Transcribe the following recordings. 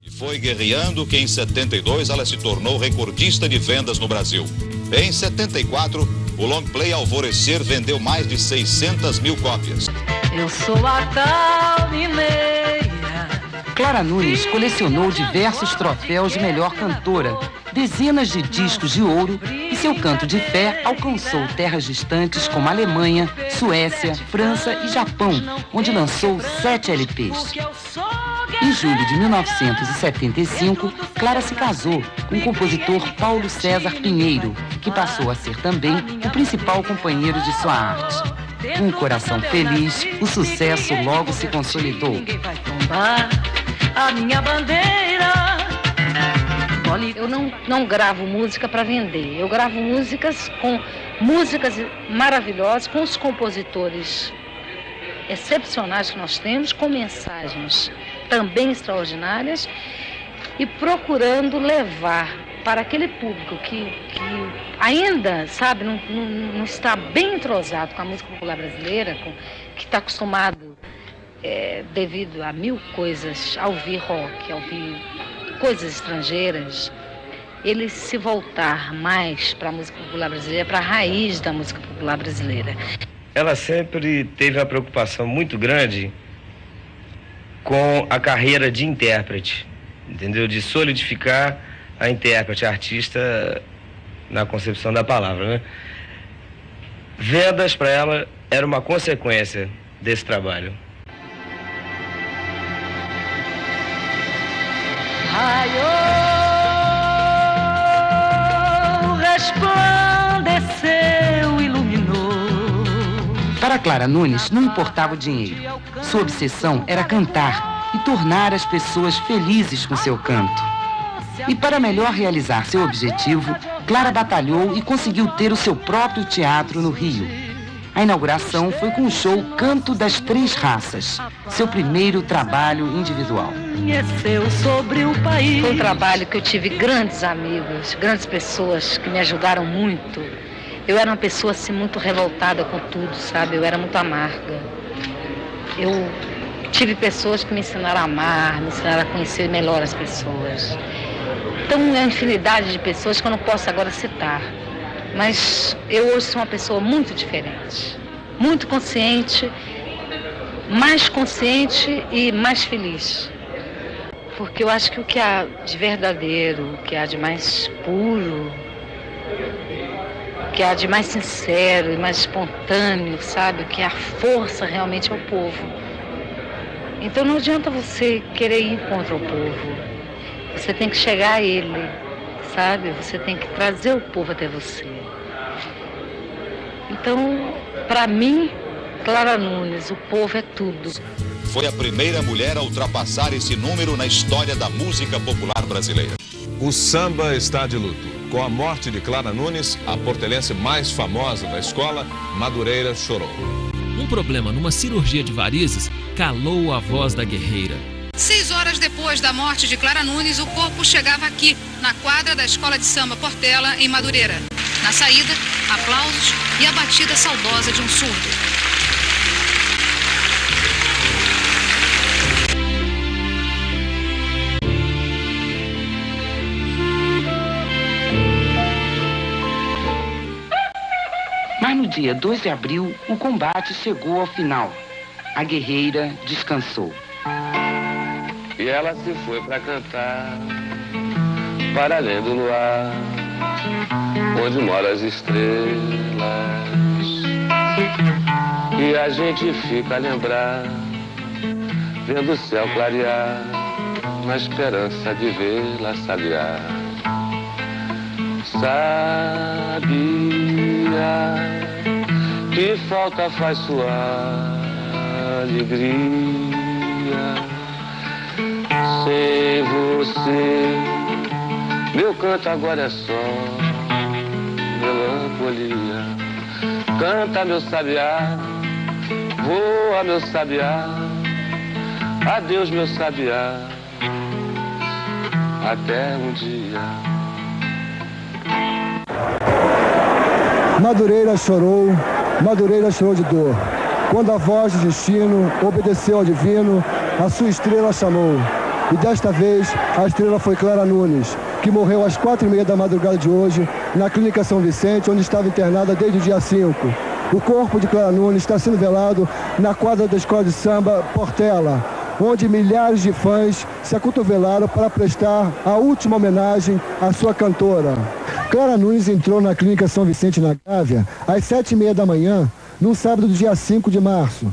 E foi guerreando que em 72 ela se tornou recordista de vendas no Brasil. Em 74, o long play Alvorecer vendeu mais de 600 mil cópias. Eu sou a tal. Clara Nunes colecionou diversos troféus de melhor cantora, dezenas de discos de ouro e seu canto de fé alcançou terras distantes como Alemanha, Suécia, França e Japão, onde lançou sete LPs. Em julho de 1975, Clara se casou com o compositor Paulo César Pinheiro, que passou a ser também o principal companheiro de sua arte. Com o coração feliz, o sucesso logo se consolidou. A minha bandeira. Eu não, não gravo música para vender. Eu gravo músicas com músicas maravilhosas, com os compositores excepcionais que nós temos, com mensagens também extraordinárias e procurando levar para aquele público que, que ainda, sabe, não, não, não, está bem entrosado com a música popular brasileira, com, que está acostumado, é, devido a mil coisas, a ouvir rock, a ouvir coisas estrangeiras, ele se voltar mais para a música popular brasileira, para a raiz da música popular brasileira. Ela sempre teve uma preocupação muito grande com a carreira de intérprete, entendeu? De solidificar a intérprete, a artista na concepção da palavra, né? Vendas para ela era uma consequência desse trabalho. Para Clara Nunes, não importava o dinheiro. Sua obsessão era cantar e tornar as pessoas felizes com seu canto. E para melhor realizar seu objetivo, Clara batalhou e conseguiu ter o seu próprio teatro no Rio. A inauguração foi com o show Canto das Três Raças, seu primeiro trabalho individual. sobre o país. Foi um trabalho que eu tive grandes amigos, grandes pessoas que me ajudaram muito eu era uma pessoa assim muito revoltada com tudo, sabe? Eu era muito amarga. Eu tive pessoas que me ensinaram a amar, me ensinaram a conhecer melhor as pessoas. Então é uma infinidade de pessoas que eu não posso agora citar. Mas eu hoje sou uma pessoa muito diferente, muito consciente, mais consciente e mais feliz. Porque eu acho que o que há de verdadeiro, o que há de mais puro, que há de mais sincero e mais espontâneo, sabe? Que a força realmente é o povo. Então não adianta você querer ir contra o povo. Você tem que chegar a ele, sabe? Você tem que trazer o povo até você. Então, para mim, Clara Nunes, o povo é tudo. Foi a primeira mulher a ultrapassar esse número na história da música popular brasileira. O samba está de luto. Com a morte de Clara Nunes, a portelense mais famosa da escola, Madureira chorou. Um problema numa cirurgia de varizes calou a voz da guerreira. Seis horas depois da morte de Clara Nunes, o corpo chegava aqui, na quadra da Escola de Samba Portela, em Madureira. Na saída, aplausos e a batida saudosa de um surdo. Mas no dia 2 de abril, o combate chegou ao final. A guerreira descansou. E ela se foi para cantar para além do luar, onde moram as estrelas. E a gente fica a lembrar, vendo o céu clarear, na esperança de vê-la sabiar. Sabia que falta faz sua alegria. Sem você, meu canto agora é só melancolia. Canta, meu sabiá, voa, meu sabiá. Adeus, meu sabiá. Até um dia. Madureira chorou, Madureira chorou de dor. Quando a voz do destino obedeceu ao divino, a sua estrela chamou. E desta vez, a estrela foi Clara Nunes, que morreu às quatro e meia da madrugada de hoje, na Clínica São Vicente, onde estava internada desde o dia 5. O corpo de Clara Nunes está sendo velado na quadra da Escola de Samba Portela, onde milhares de fãs se acotovelaram para prestar a última homenagem à sua cantora. Clara Nunes entrou na Clínica São Vicente na Gávea às sete e meia da manhã, no sábado do dia 5 de março.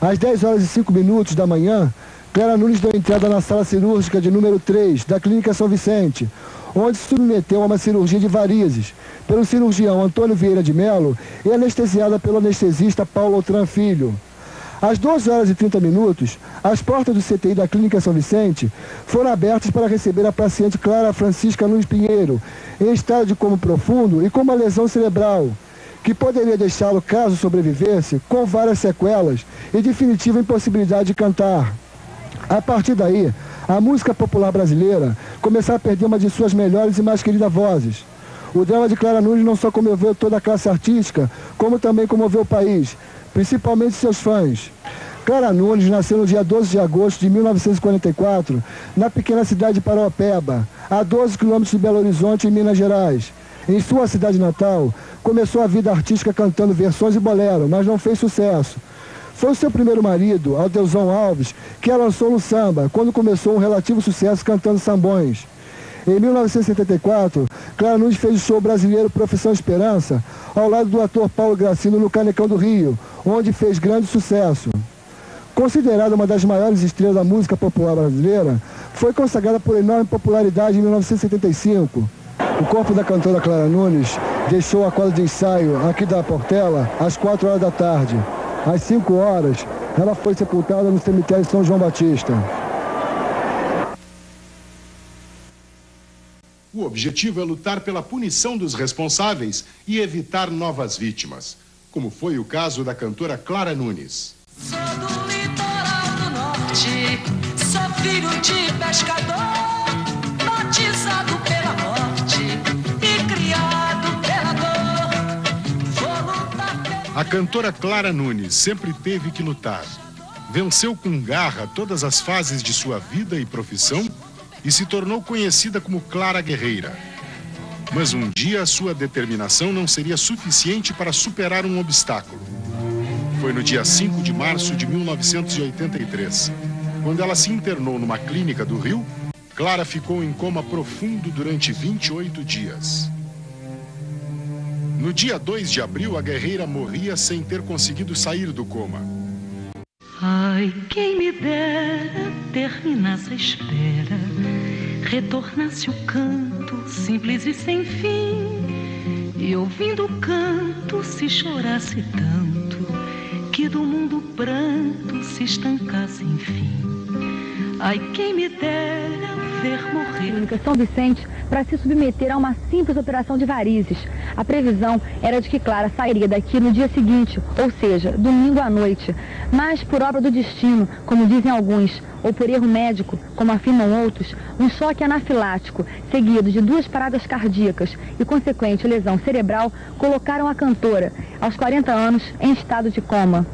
Às 10 horas e 5 minutos da manhã, Clara Nunes deu entrada na sala cirúrgica de número 3 da Clínica São Vicente, onde se submeteu a uma cirurgia de varizes pelo cirurgião Antônio Vieira de Melo e anestesiada pelo anestesista Paulo Outran Filho. Às 12 horas e 30 minutos, as portas do CTI da Clínica São Vicente foram abertas para receber a paciente Clara Francisca Nunes Pinheiro, em estado de coma profundo e com uma lesão cerebral, que poderia deixá-lo, caso sobrevivesse, com várias sequelas e definitiva impossibilidade de cantar. A partir daí, a música popular brasileira começou a perder uma de suas melhores e mais queridas vozes. O drama de Clara Nunes não só comoveu toda a classe artística, como também comoveu o país, principalmente seus fãs. Clara Nunes nasceu no dia 12 de agosto de 1944, na pequena cidade de Paraopeba, a 12 quilômetros de Belo Horizonte, em Minas Gerais. Em sua cidade natal, começou a vida artística cantando versões e bolero, mas não fez sucesso. Foi o seu primeiro marido, Aldeusão Alves, que a lançou no samba, quando começou um relativo sucesso cantando sambões. Em 1974, Clara Nunes fez o show brasileiro Profissão Esperança, ao lado do ator Paulo Gracino no Canecão do Rio, onde fez grande sucesso. Considerada uma das maiores estrelas da música popular brasileira, foi consagrada por enorme popularidade em 1975. O corpo da cantora Clara Nunes deixou a quadra de ensaio aqui da Portela às 4 horas da tarde. Às 5 horas, ela foi sepultada no cemitério São João Batista. O objetivo é lutar pela punição dos responsáveis e evitar novas vítimas, como foi o caso da cantora Clara Nunes. Sou do litoral do norte, sou filho de pescador, A cantora Clara Nunes sempre teve que lutar. Venceu com garra todas as fases de sua vida e profissão e se tornou conhecida como Clara Guerreira. Mas um dia sua determinação não seria suficiente para superar um obstáculo. Foi no dia 5 de março de 1983, quando ela se internou numa clínica do Rio. Clara ficou em coma profundo durante 28 dias. No dia 2 de abril, a guerreira morria sem ter conseguido sair do coma. Ai, quem me dera terminasse a espera, retornasse o canto simples e sem fim, e ouvindo o canto se chorasse tanto, que do mundo pranto se estancasse enfim. Ai, quem me dera ver morrer. Clínica São Vicente para se submeter a uma simples operação de varizes. A previsão era de que Clara sairia daqui no dia seguinte, ou seja, domingo à noite. Mas por obra do destino, como dizem alguns, ou por erro médico, como afirmam outros, um choque anafilático, seguido de duas paradas cardíacas e consequente lesão cerebral, colocaram a cantora, aos 40 anos, em estado de coma.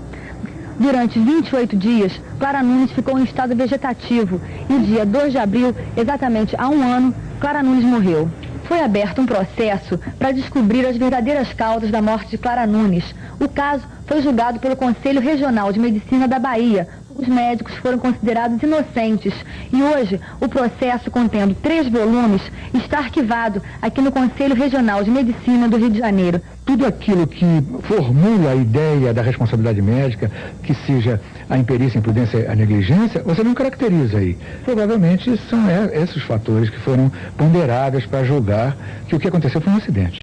Durante 28 dias, Clara Nunes ficou em estado vegetativo e dia 2 de abril, exatamente há um ano, Clara Nunes morreu. Foi aberto um processo para descobrir as verdadeiras causas da morte de Clara Nunes. O caso foi julgado pelo Conselho Regional de Medicina da Bahia. Os médicos foram considerados inocentes e hoje o processo, contendo três volumes, está arquivado aqui no Conselho Regional de Medicina do Rio de Janeiro. Tudo aquilo que formula a ideia da responsabilidade médica, que seja a imperícia, a imprudência, a negligência, você não caracteriza aí. Provavelmente são esses fatores que foram ponderados para julgar que o que aconteceu foi um acidente.